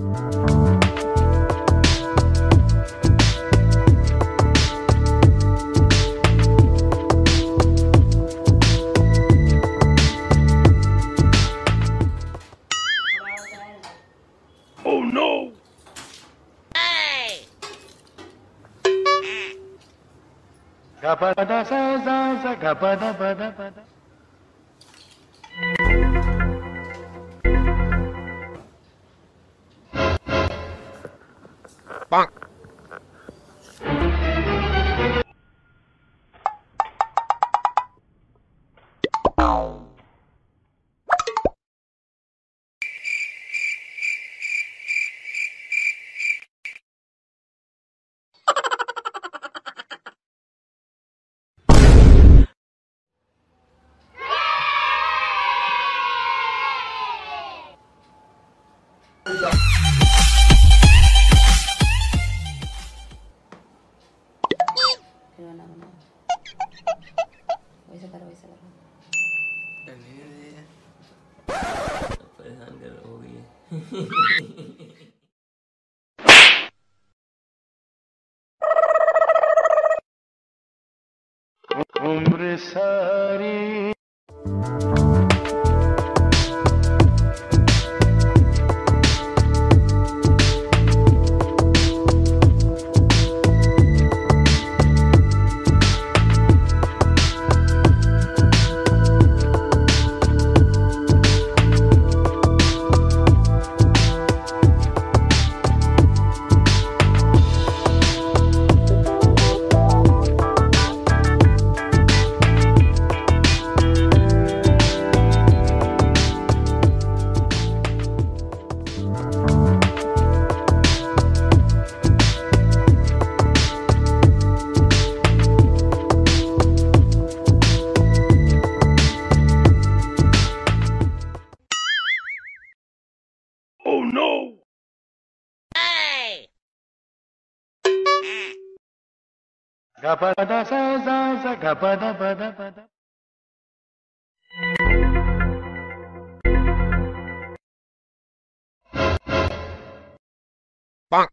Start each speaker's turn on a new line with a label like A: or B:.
A: Oh
B: no! Hey!
C: Ah.
D: Gapada sa sa sa gapada పద
A: खिलौना बनाओ वैसे करो वैसे करो
C: परेशान कर हो गई।
D: उम्र सारी
B: no! Hey!
D: Bonk.